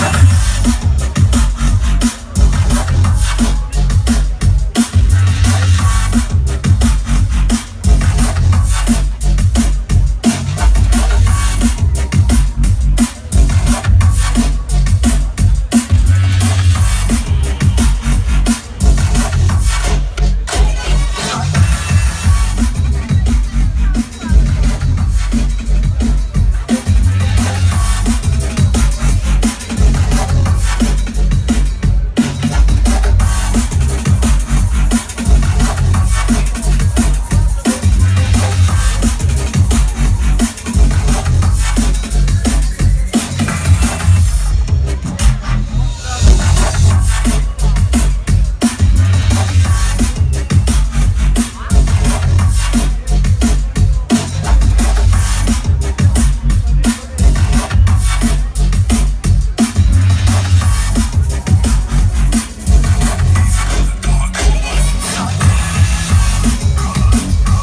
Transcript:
Yeah.